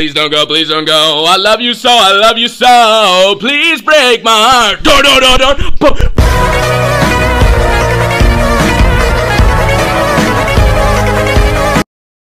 Please don't go, please don't go. I love you so, I love you so. Please break my heart. Door, door, door, door.